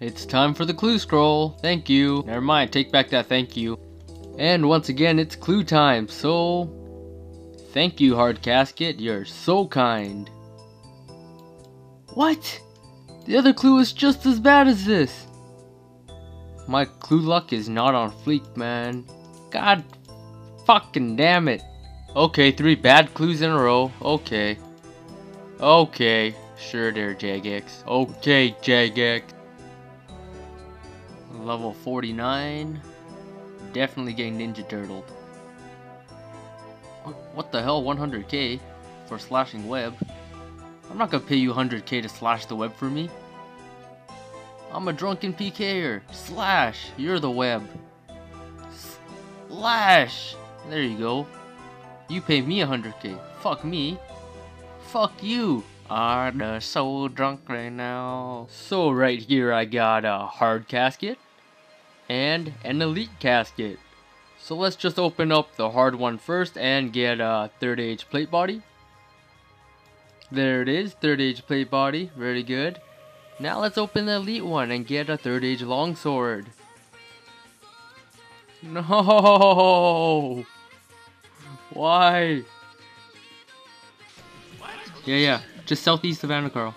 It's time for the clue scroll. Thank you. Never mind, take back that thank you. And once again, it's clue time, so... Thank you, Hard Casket. You're so kind. What? The other clue is just as bad as this. My clue luck is not on fleek, man. God fucking damn it. Okay, three bad clues in a row. Okay. Okay. Sure there, Jagex. Okay, Jagex. Level 49. Definitely getting Ninja Turtled. Oh, what the hell, 100k for slashing web? I'm not gonna pay you 100k to slash the web for me. I'm a drunken PKer. Slash, you're the web. Slash! There you go. You pay me 100k. Fuck me. Fuck you. Are so drunk right now. So right here I got a hard casket and an elite casket. So let's just open up the hard one first and get a third age plate body. There it is, third age plate body, very good. Now let's open the elite one and get a third age longsword. No! Why? Yeah, yeah. Just southeast of Annakarl.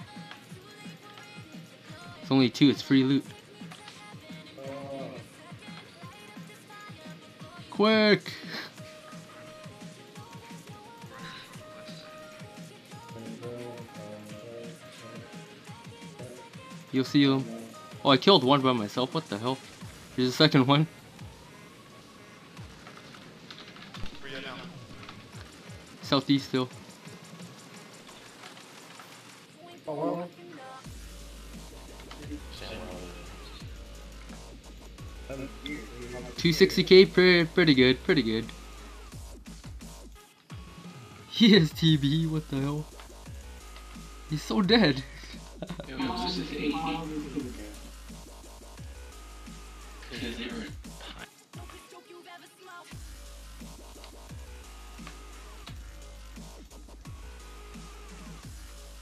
It's only two, it's free loot. Quick! You'll see him. Oh, I killed one by myself. What the hell? Here's the second one. Southeast still. 260k, pretty, pretty good, pretty good. He is TB, what the hell? He's so dead.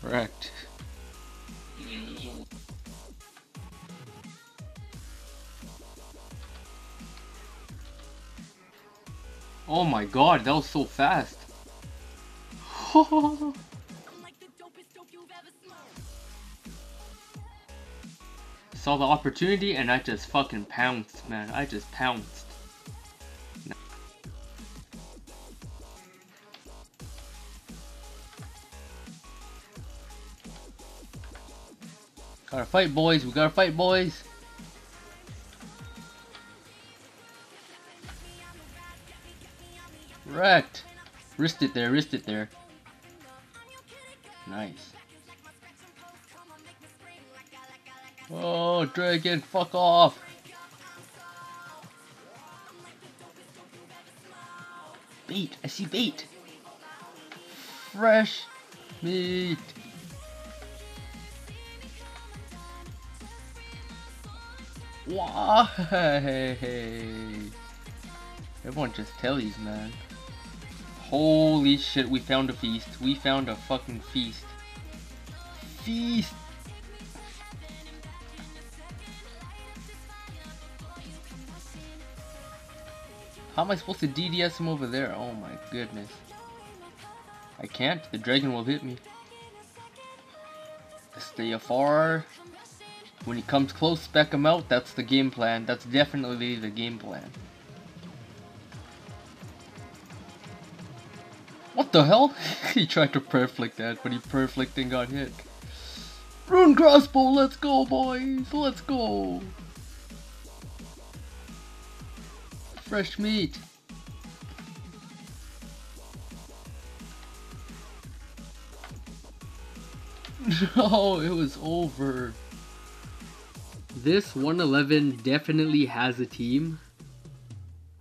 Wrecked. Oh my god, that was so fast. Saw the opportunity and I just fucking pounced, man. I just pounced. Gotta fight, boys. We gotta fight, boys. Wrecked. Wrist it there, wrist it there. Nice. Oh, dragon, fuck off. Bait, I see bait. Fresh meat. Why? Everyone just tellies, man. Holy shit, we found a feast. We found a fucking feast. Feast! How am I supposed to DDS him over there? Oh my goodness. I can't. The dragon will hit me. Stay afar. When he comes close, spec him out. That's the game plan. That's definitely the game plan. What the hell? he tried to perfect that, but he perfect and got hit. Rune crossbow, let's go boys, let's go. Fresh meat. No, oh, it was over. This 111 definitely has a team.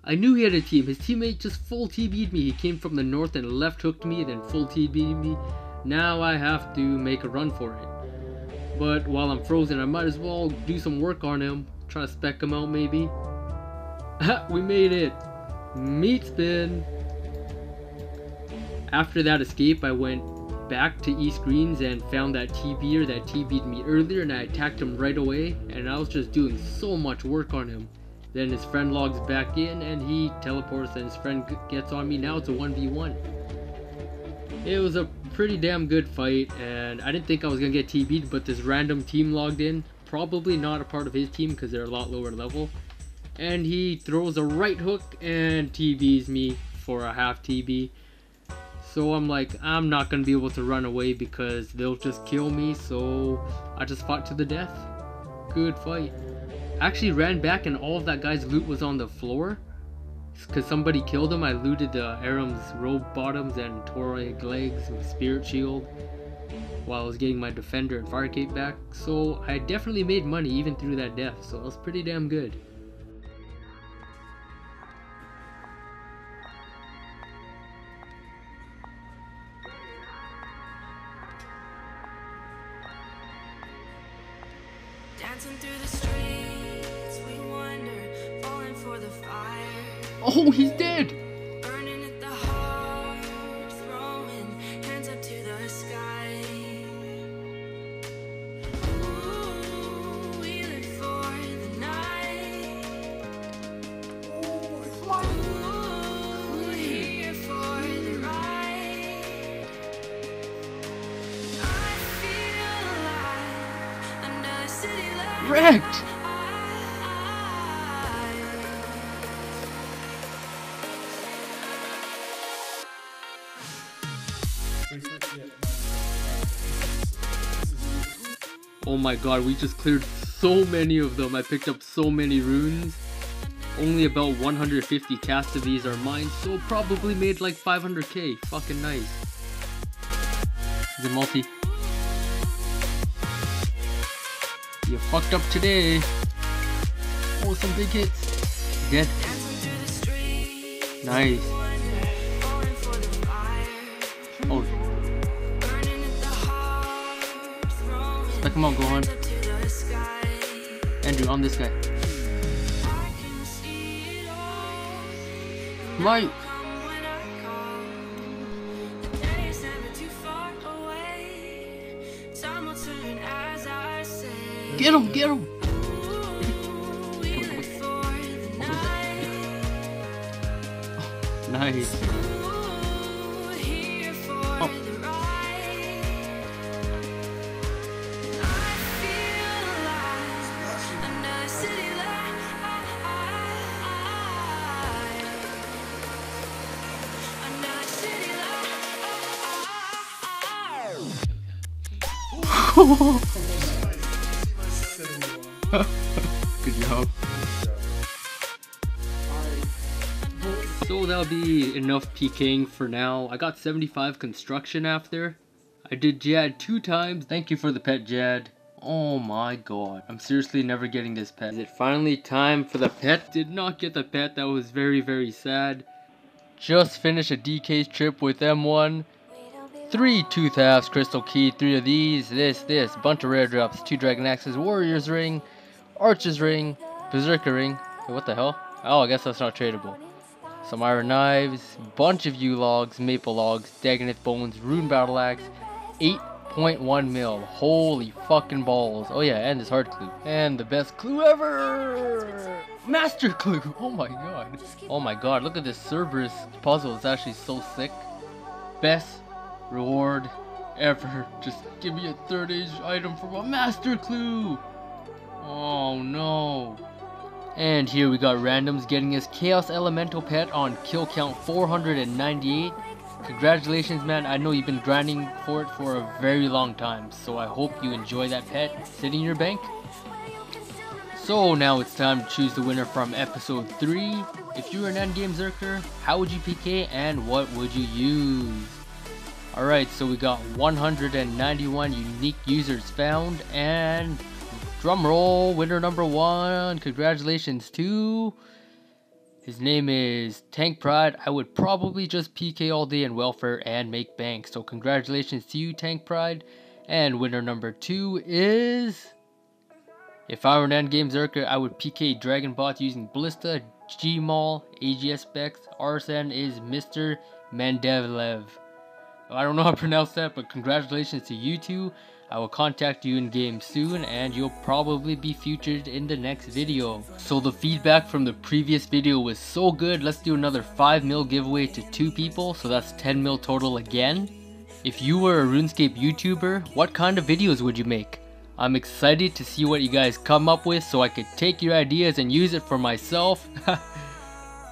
I knew he had a team. His teammate just full TB'd me. He came from the north and left hooked me, and then full TB'd me. Now I have to make a run for it. But while I'm frozen, I might as well do some work on him. Try to spec him out maybe. we made it. Meat spin. After that escape, I went back to East Greens and found that TBer that TB'd me earlier and I attacked him right away and I was just doing so much work on him. Then his friend logs back in and he teleports and his friend gets on me. Now it's a 1v1. It was a pretty damn good fight and I didn't think I was going to get TB'd but this random team logged in. Probably not a part of his team because they're a lot lower level. And he throws a right hook and TBs me for a half TB. So I'm like, I'm not gonna be able to run away because they'll just kill me. So I just fought to the death. Good fight. Actually ran back and all of that guy's loot was on the floor. Because somebody killed him, I looted the Ahrim's robe bottoms and Torag legs with spirit shield while I was getting my defender and fire cape back. So I definitely made money even through that death. So it was pretty damn good. Oh, he's dead! Oh my god, we just cleared so many of them. I picked up so many runes. Only about 150 casts of these are mine, so probably made like 500k. Fucking nice. The multi. You fucked up today. Oh, some big hits. Dead. Nice. Oh, Let come on, go on. Andrew, on this guy. Right. Get him, get him! nice. Good job. So that'll be enough PKing for now. I got 75 construction after. I did Jad two times. Thank you for the pet, Jad. Oh my god. I'm seriously never getting this pet. Is it finally time for the pet? Did not get the pet. That was very, very sad. Just finished a DK trip with M1. Three Tooth Halves, Crystal Key, three of these, this, this, bunch of rare drops, two Dragon Axes, Warrior's Ring, Archer's Ring, Berserker Ring, Wait, what the hell? Oh, I guess that's not tradable. Some Iron Knives, bunch of Yew Logs, Maple Logs, Dagannoth Bones, Rune Battle Axe, 8.1 mil, holy fucking balls. Oh yeah, and this hard clue. And the best clue ever! Master clue! Oh my god. Oh my god, look at this Cerberus puzzle, it's actually so sick. Best reward ever. Just give me a third age item for my master clue. Oh no. And here we got randoms getting his Chaos Elemental pet on kill count 498. Congratulations man, I know you've been grinding for it for a very long time, so I hope you enjoy that pet sitting in your bank. So now it's time to choose the winner from episode 3. If you were an endgame Zerker, how would you PK and what would you use? Alright, so we got 191 unique users found, and drum roll, winner number one. Congratulations to. His name is Tank Pride. I would probably just PK all day in welfare and make bank. So congratulations to you, Tank Pride. And winner number two is. If I were an endgame Zerker, I would PK Dragon Bot using Ballista, Gmaul, AGS specs. Arsen is Mr. Mendeleev. I don't know how to pronounce that, but congratulations to you two. I will contact you in game soon and you'll probably be featured in the next video. So the feedback from the previous video was so good, let's do another 5 mil giveaway to 2 people, so that's 10 mil total again. If you were a RuneScape YouTuber, what kind of videos would you make? I'm excited to see what you guys come up with so I could take your ideas and use it for myself.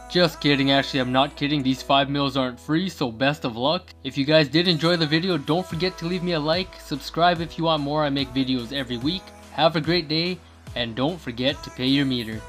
Just kidding, actually I'm not kidding, these 5 mils aren't free, so best of luck. If you guys did enjoy the video, don't forget to leave me a like, subscribe if you want more, I make videos every week. Have a great day, and don't forget to pay your meter.